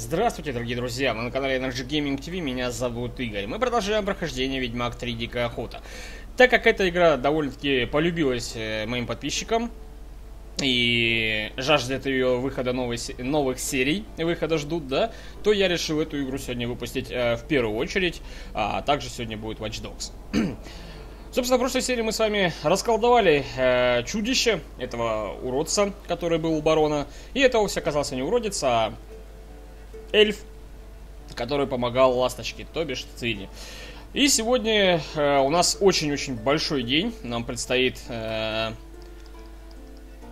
Здравствуйте, дорогие друзья, мы на канале Energy Gaming TV, меня зовут Игорь. Мы продолжаем прохождение Ведьмак 3 Дикая Охота. Так как эта игра довольно-таки полюбилась э, моим подписчикам, и жаждет ее выхода новой, новых серий, выхода ждут, да, то я решил эту игру сегодня выпустить э, в первую очередь, а также сегодня будет Watch Dogs. Собственно, в прошлой серии мы с вами расколдовали э, чудище, этого уродца, который был у барона. И это вовсе оказался не уродец, а эльф, который помогал ласточке, то бишь Цири. И сегодня э, у нас очень-очень большой день. Нам предстоит э,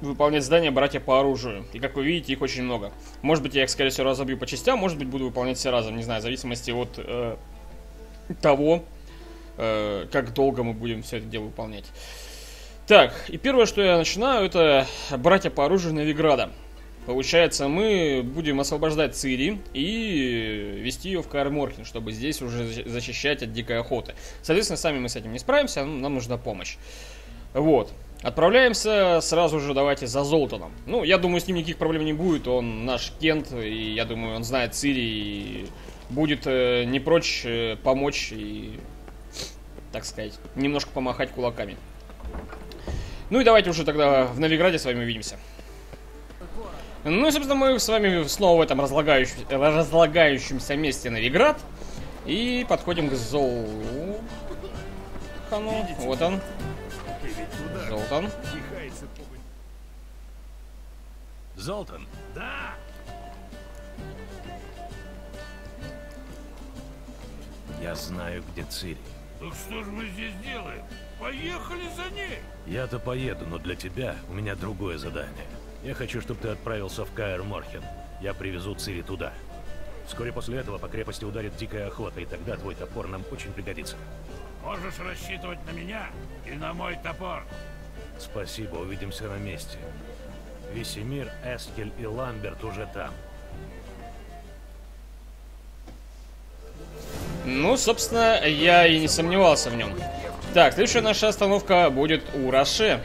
выполнять задания братья по оружию. И как вы видите, их очень много. Может быть, я их, скорее всего, разобью по частям, может быть, буду выполнять все разом. Не знаю, в зависимости от э, того, э, как долго мы будем все это дело выполнять. Так, и первое, что я начинаю, это братья по оружию Новиграда. Получается, мы будем освобождать Цири и вести ее в Каэр чтобы здесь уже защищать от дикой охоты. Соответственно, сами мы с этим не справимся, нам нужна помощь. Вот. Отправляемся сразу же, давайте, за Золтаном. Ну, я думаю, с ним никаких проблем не будет. Он наш Кент, и я думаю, он знает Цири и будет э, не прочь э, помочь и, так сказать, немножко помахать кулаками. Ну и давайте уже тогда в Новиграде с вами увидимся. Ну и, собственно, мы с вами снова в этом разлагающем, разлагающемся месте Новиград. И подходим к Золтану. Вот он. Золтан. Золтан. Да. Я знаю, где Цири. Так что же мы здесь делаем? Поехали за ней. Я-то поеду, но для тебя у меня другое задание. Я хочу, чтобы ты отправился в Каэр Морхен. Я привезу Цири туда. Вскоре после этого по крепости ударит дикая охота, и тогда твой топор нам очень пригодится. Можешь рассчитывать на меня и на мой топор. Спасибо, увидимся на месте. Весемир, Эскель и Ламберт уже там. Ну, собственно, я и не сомневался в нем. Так, следующая наша остановка будет у Роше.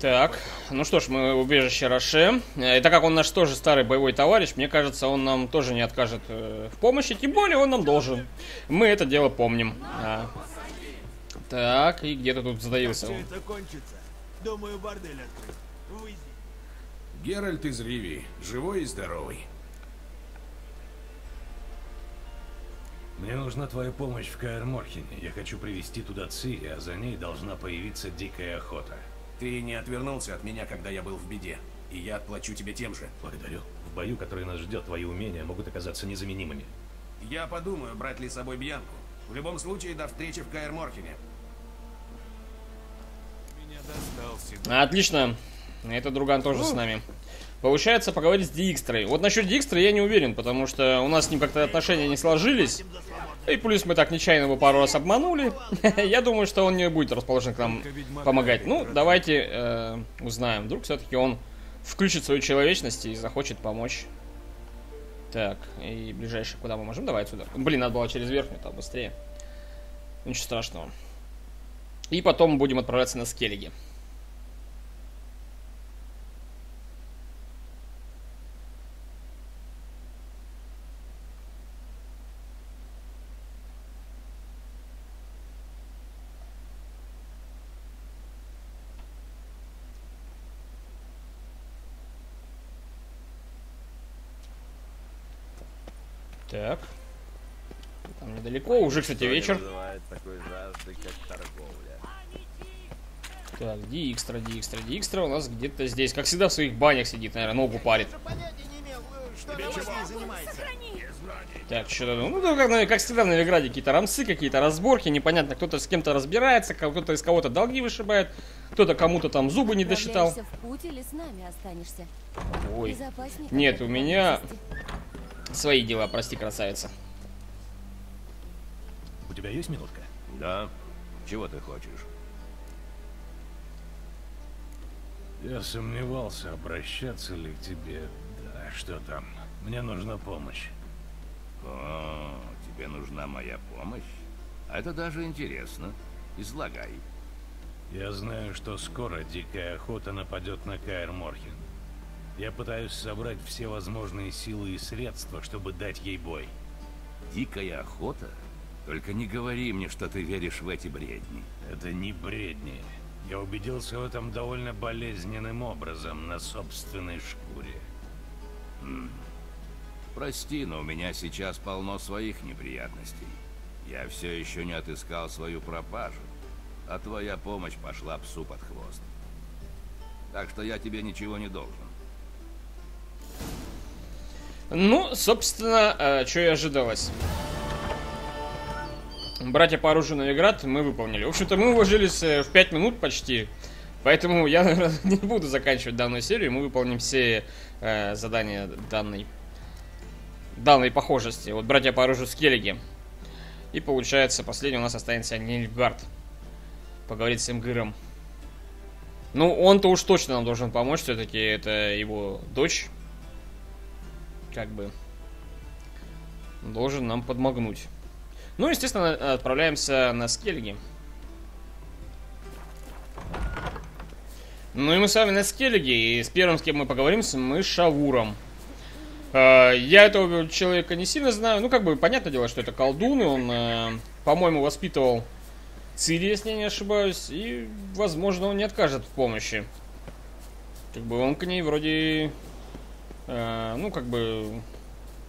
Так, ну что ж, мы убежище Роше. И так как он наш тоже старый боевой товарищ, мне кажется, он нам тоже не откажет э, в помощи, тем более он нам должен. Мы это дело помним. А. Так, и где-то тут задавился. Все это кончится. Думаю, бордель открыт. Геральт из Риви, живой и здоровый. Мне нужна твоя помощь в Каэр Морхене. Я хочу привести туда Цири, а за ней должна появиться дикая охота. Ты не отвернулся от меня, когда я был в беде. И я отплачу тебе тем же. Благодарю. В бою, который нас ждет, твои умения могут оказаться незаменимыми. Я подумаю, брать ли с собой Бьянку. В любом случае, до встречи в Каэр Морхене. Отлично. Это друган тоже с нами. Получается поговорить с Дикстрой. Вот насчет Дикстры я не уверен, потому что у нас с ним как-то отношения не сложились. И плюс мы так нечаянно его пару раз обманули. Я думаю, что он не будет расположен к нам помогать. Ну, давайте э, узнаем. Вдруг все-таки он включит свою человечность и захочет помочь. Так, и ближайший, куда мы можем? Давай отсюда. Блин, надо было через верхнюю, там быстрее. Ничего страшного. И потом будем отправляться на Скеллиги. Так. Там недалеко, уже, кстати, вечер. Так, Диикстра, Диикстра, Диикстра у нас где-то здесь. Как всегда в своих банях сидит, наверное, ногу парит. Так, что-то, ну, ну как, как всегда в Новиграде, какие-то рамсы, какие-то разборки, непонятно, кто-то с кем-то разбирается, кто-то из кого-то долги вышибает, кто-то кому-то там зубы не досчитал. Ой, нет, у меня Свои дела, прости, красавица. У тебя есть минутка? Да. Чего ты хочешь? Я сомневался, обращаться ли к тебе. Да, что там? Мне нужна помощь. О, тебе нужна моя помощь? А это даже интересно. Излагай. Я знаю, что скоро дикая охота нападет на Каэр Морхен. Я пытаюсь собрать все возможные силы и средства, чтобы дать ей бой. Дикая охота? Только не говори мне, что ты веришь в эти бредни. Это не бредни. Я убедился в этом довольно болезненным образом на собственной шкуре. Прости, но у меня сейчас полно своих неприятностей. Я все еще не отыскал свою пропажу, а твоя помощь пошла псу под хвост. Так что я тебе ничего не должен. Ну, собственно, э, что и ожидалось. Братья по оружию Новиград мы выполнили. В общем-то, мы уложились э, в 5 минут почти. Поэтому я, наверное, не буду заканчивать данную серию. Мы выполним все э, задания данной, данной похожести. Вот братья по оружию Скеллиги. И получается, последний у нас останется Нильфгард. Поговорить с Имгыром. Ну, он-то уж точно нам должен помочь. Все-таки это его дочь. Как бы. Должен нам подмогнуть. Ну, естественно, отправляемся на Скеллиги. Ну и мы с вами на Скеллиге, и с первым, с кем мы поговорим, с мы Шавуром. Э, я этого человека не сильно знаю. Ну, как бы, понятное дело, что это колдун, и он, э, по-моему, воспитывал Цири, если я не ошибаюсь, и, возможно, он не откажет в помощи. Как бы он к ней вроде, э, ну, как бы,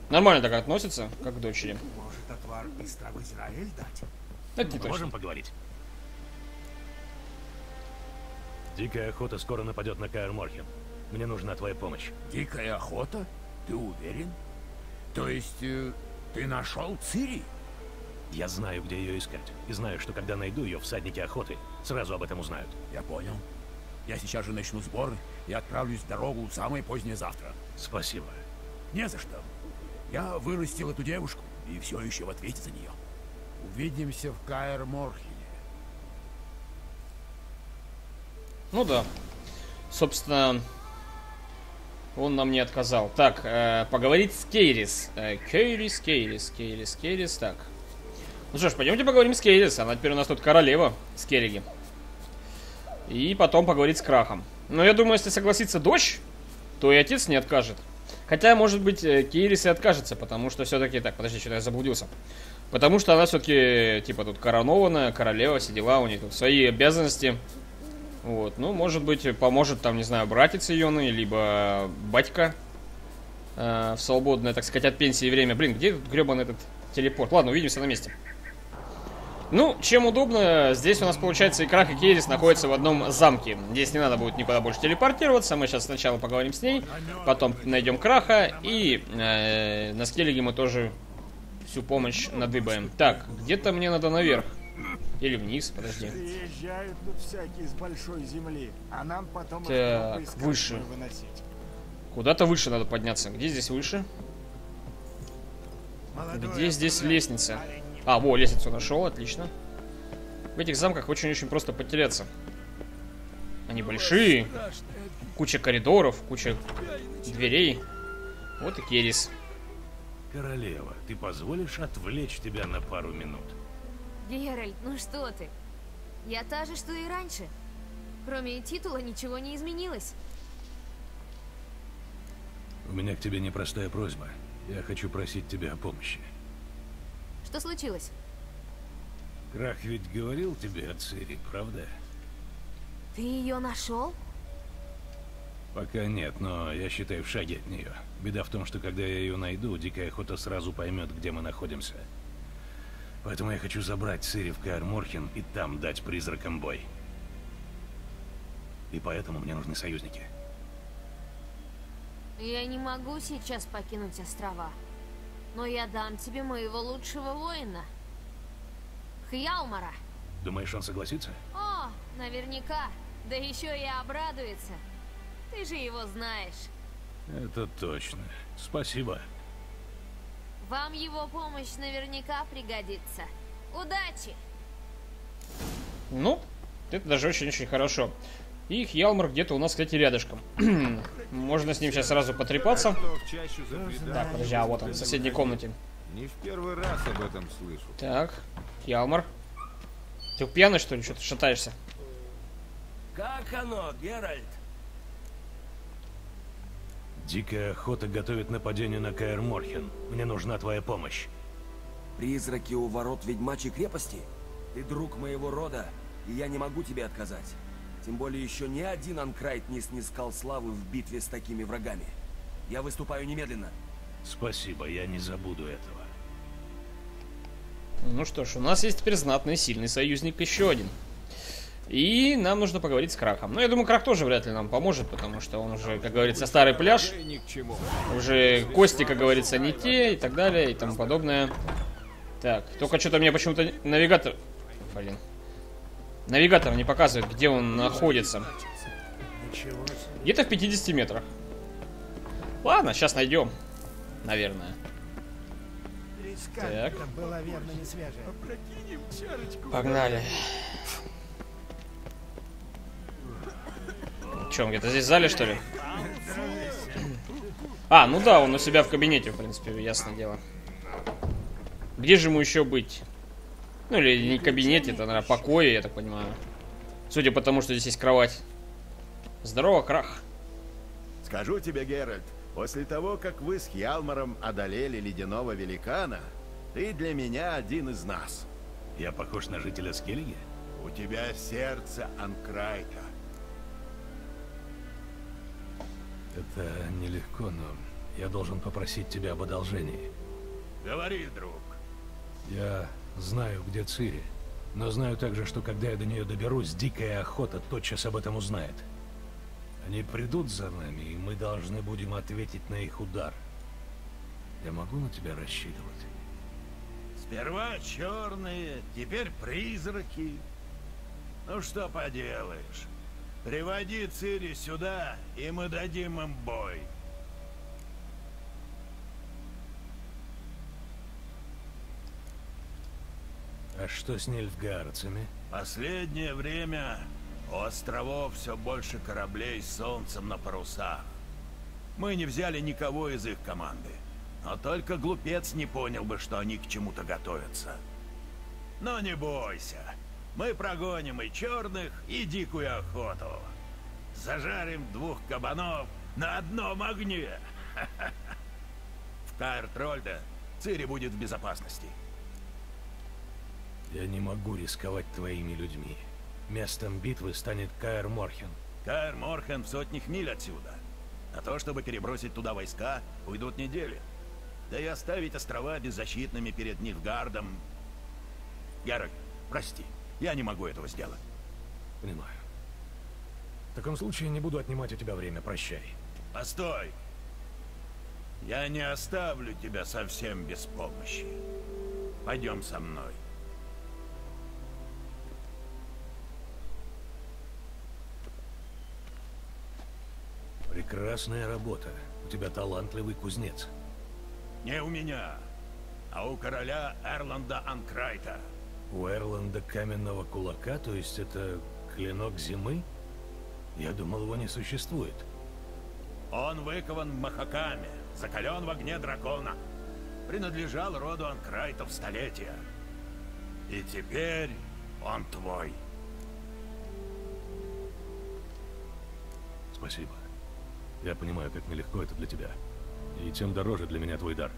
нормально так относится, как к дочери. Может, отвар из травы Израиль дать? Это не точно. Можем поговорить? Дикая охота скоро нападет на Каэр Морхен. Мне нужна твоя помощь. Дикая охота? Ты уверен? То есть, э, ты нашел Цири? Я знаю, где ее искать. И знаю, что когда найду ее, всадники охоты сразу об этом узнают. Я понял. Я сейчас же начну сборы и отправлюсь в дорогу самое позднее завтра. Спасибо. Не за что. Я вырастил эту девушку и все еще в ответе за нее. Увидимся в Каэр Морхене. Ну да. Собственно, он нам не отказал. Так, э, поговорить с Кейрис. Э, Кейрис, Кейрис, Кейрис, Кейрис. Так. Ну что ж, пойдемте поговорим с Кейрис. Она теперь у нас тут королева с Керриги. И потом поговорить с Крахом. Но я думаю, если согласится дочь, то и отец не откажет. Хотя, может быть, э, Кейрис и откажется, потому что все-таки... Так, подожди, что-то я заблудился. Потому что она все-таки, типа, тут коронованная, королева, все дела, у нее тут свои обязанности. Вот, ну, может быть, поможет там, не знаю, братец ее, либо батька э, в свободное, так сказать, от пенсии время. Блин, где тут гребаный этот телепорт? Ладно, увидимся на месте. Ну, чем удобно, здесь у нас, получается, и Крах, и Кейрис находятся в одном замке. Здесь не надо будет никуда больше телепортироваться. Мы сейчас сначала поговорим с ней, потом найдем Краха, и э, на Скеллиге мы тоже всю помощь надыбаем. Так, где-то мне надо наверх. Или вниз, подожди. Приезжают тут всякие с большой земли, а нам потом Так, выше. Куда-то выше надо подняться. Где здесь выше? Где здесь лестница? А, во, лестницу нашел, отлично. В этих замках очень-очень просто потеряться. Они большие, куча коридоров, куча дверей. Вот и Керис. Королева, ты позволишь отвлечь тебя на пару минут? Геральт, ну что ты? Я та же, что и раньше. Кроме титула ничего не изменилось. У меня к тебе непростая просьба. Я хочу просить тебя о помощи. Что случилось? Крах ведь говорил тебе о Цири, правда? Ты ее нашел? Пока нет, но я считаю в шаге от нее. Беда в том, что когда я ее найду, Дикая Охота сразу поймет, где мы находимся. Поэтому я хочу забрать Цири в Каэр Морхен и там дать призракам бой. И поэтому мне нужны союзники. Я не могу сейчас покинуть острова. Но я дам тебе моего лучшего воина. Хьялмара. Думаешь, он согласится? О, наверняка. Да еще и обрадуется. Ты же его знаешь. Это точно. Спасибо. Вам его помощь наверняка пригодится. Удачи! Ну, это даже очень-очень хорошо. И Хьялмар где-то у нас, кстати, рядышком. Можно с ним сейчас сразу потрепаться. Так, подожди, а вот он, в соседней комнате. Не в первый раз об этом слышу. Так, Хьялмар. Ты пьяный, что ли? Что ты шатаешься? Как оно, Геральт? Дикая охота готовит нападение на Каэр Морхен. Мне нужна твоя помощь. Призраки у ворот ведьмачьей крепости? Ты друг моего рода, и я не могу тебе отказать. Тем более еще ни один Анкрайт не снискал славы в битве с такими врагами. Я выступаю немедленно. Спасибо, я не забуду этого. Ну что ж, у нас есть теперь знатный сильный союзник еще один. И нам нужно поговорить с Крахом. Ну, я думаю, Крах тоже вряд ли нам поможет, потому что он уже, как говорится, старый пляж. Уже кости, как говорится, не те и так далее и тому подобное. Так, только что-то мне почему-то навигатор... Блин. Навигатор не показывает, где он находится. Где-то в 50 метрах. Ладно, сейчас найдем. Наверное. Так. Погнали. Че, он где-то здесь в зале, что ли? А, ну да, он у себя в кабинете, в принципе, ясное дело. Где же ему еще быть? Ну, или не кабинете, это, наверное, покое, я так понимаю. Судя по тому, что здесь есть кровать. Здорово, Крах. Скажу тебе, Геральт, после того, как вы с Хьялмаром одолели ледяного великана, ты для меня один из нас. Я похож на жителя Скеллиги? У тебя сердце Анкрайта. Это нелегко, но я должен попросить тебя об одолжении. Говори, друг. Я знаю, где Цири, но знаю также, что когда я до нее доберусь, дикая охота тотчас об этом узнает. Они придут за нами, и мы должны будем ответить на их удар. Я могу на тебя рассчитывать? Сперва черные, теперь призраки. Ну что поделаешь. Приводи Цири сюда, и мы дадим им бой. А что с нильфгаарцами? Последнее время у островов все больше кораблей с солнцем на парусах. Мы не взяли никого из их команды. Но только глупец не понял бы, что они к чему-то готовятся. Но не бойся. Мы прогоним и черных, и дикую охоту. Зажарим двух кабанов на одном огне. В Каэр-Трольде Цири будет в безопасности. Я не могу рисковать твоими людьми. Местом битвы станет Каэр Морхен. Каэр Морхен в сотнях миль отсюда. На то, чтобы перебросить туда войска, уйдут недели. Да и оставить острова беззащитными перед Нильфгардом... Геральт, прости, я не могу этого сделать. Понимаю. В таком случае не буду отнимать у тебя время, прощай. Постой! Я не оставлю тебя совсем без помощи. Пойдем со мной. Прекрасная работа. У тебя талантливый кузнец. Не у меня, а у короля Эрланда Анкрайта. У Эрланда каменного кулака, то есть это клинок зимы? Я думал, его не существует. Он выкован в Махакаме, закален в огне дракона. Принадлежал роду Анкрайтов столетия. И теперь он твой. Спасибо. Я понимаю, как нелегко это для тебя. И тем дороже для меня твой дар.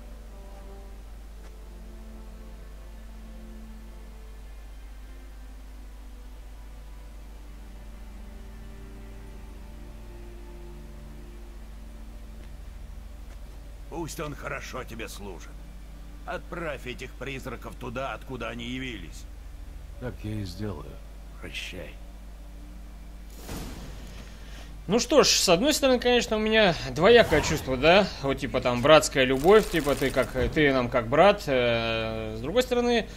Пусть он хорошо тебе служит. Отправь этих призраков туда, откуда они явились. Так я и сделаю. Прощай. Ну что ж, с одной стороны, конечно, у меня двоякое чувство, да? Вот типа там братская любовь, типа ты как ты нам как брат. Э, с другой стороны,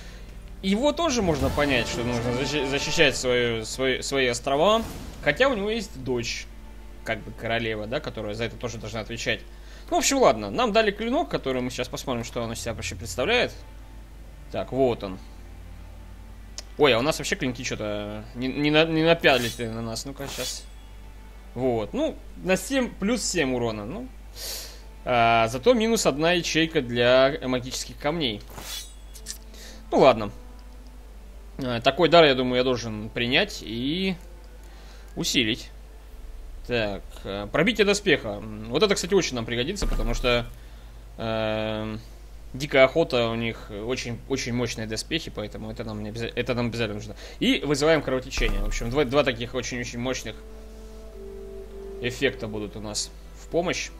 его тоже можно понять, что нужно защи- защищать свою, свои, свои острова. Хотя у него есть дочь, как бы королева, да, которая за это тоже должна отвечать. Ну, в общем, ладно. Нам дали клинок, который мы сейчас посмотрим, что он из себя вообще представляет. Так, вот он. Ой, а у нас вообще клинки что-то не, не, на, не напяли на нас. Ну-ка, сейчас. Вот. Ну, на 7 плюс 7 урона. Ну. А, зато минус одна ячейка для магических камней. Ну ладно. А, такой дар, я думаю, я должен принять и усилить. Так, э, пробитие доспеха. Вот это, кстати, очень нам пригодится, потому что э, дикая охота у них очень, очень мощные доспехи, поэтому это нам, не это нам обязательно нужно. И вызываем кровотечение. В общем, два, два таких очень-очень мощных эффекта будут у нас в помощь.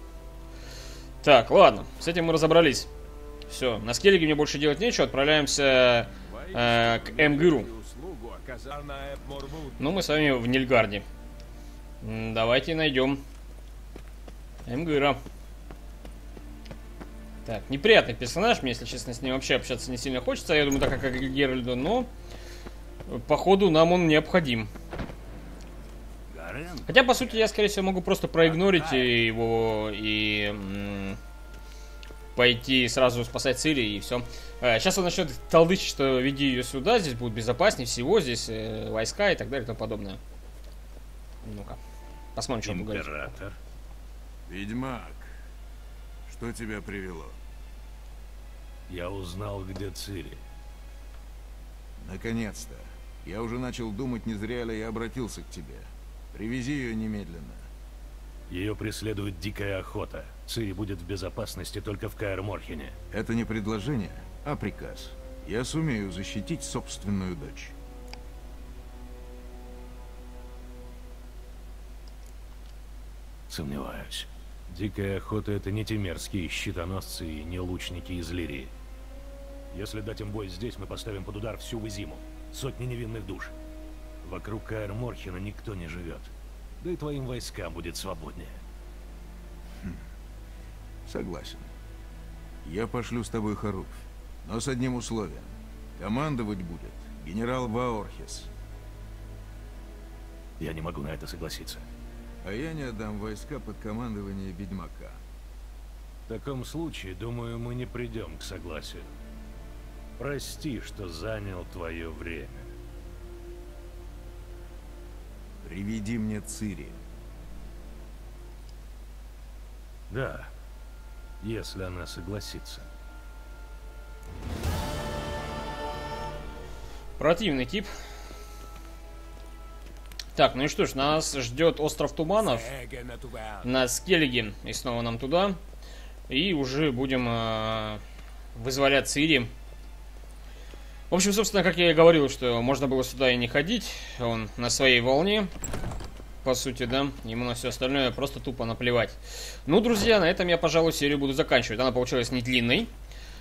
Так, ладно, с этим мы разобрались. Все, на скеллиге мне больше делать нечего, отправляемся э, к Эмгыру. Ну, мы с вами в Нильгарде. Давайте найдем Эмгыра. Так, неприятный персонаж, мне, если честно, с ним вообще общаться не сильно хочется. Я думаю, так как и Геральду, но походу нам он необходим. Хотя, по сути, я, скорее всего, могу просто проигнорить его и пойти сразу спасать Цири и все. Сейчас он начнет толдычить, что веди ее сюда, здесь будет безопаснее всего, здесь э, войска и так далее и тому подобное. Ну-ка, посмотрим, что он будет Император. Ведьмак, что тебя привело? Я узнал, где Цири. Наконец-то. Я уже начал думать, не зря ли я обратился к тебе. Привези ее немедленно. Ее преследует дикая охота. Цири будет в безопасности только в Каэр-Морхене. Это не предложение, а приказ. Я сумею защитить собственную дочь. Сомневаюсь. Дикая охота — это не те мерзкие щитоносцы и не лучники из Лирии. Если дать им бой здесь, мы поставим под удар всю Визиму. Сотни невинных душ. Вокруг Каэр Морхена никто не живет. Да и твоим войскам будет свободнее. Хм. Согласен. Я пошлю с тобой Харуф, но с одним условием. Командовать будет генерал Ваорхес. Я не могу на это согласиться. А я не отдам войска под командование Ведьмака. В таком случае, думаю, мы не придем к согласию. Прости, что занял твое время. Приведи мне Цири. Да, если она согласится. Противный тип. Так, ну и что ж, нас ждет остров Туманов на Скеллиге. И снова нам туда. И уже будем э, вызволять Цири. В общем, собственно, как я и говорил, что можно было сюда и не ходить. Он на своей волне. По сути, да. Ему на все остальное просто тупо наплевать. Ну, друзья, на этом я, пожалуй, серию буду заканчивать. Она получилась не длинной.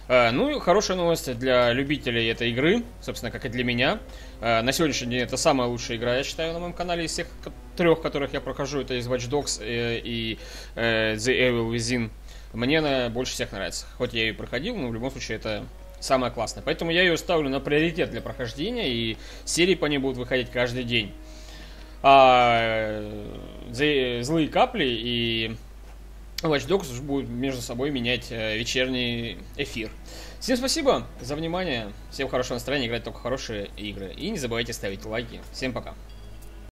Uh, ну и хорошая новость для любителей этой игры, собственно, как и для меня. Uh, на сегодняшний день это самая лучшая игра, я считаю, на моем канале из всех трех, которых я прохожу. Это из Watch Dogs э, и э, The Evil Within. Мне она больше всех нравится. Хоть я ее проходил, но в любом случае это самая классная. Поэтому я ее ставлю на приоритет для прохождения, и серии по ней будут выходить каждый день. А злые капли и Watch Dogs будут между собой менять вечерний эфир. Всем спасибо за внимание. Всем хорошего настроения, играть только хорошие игры. И не забывайте ставить лайки. Всем пока.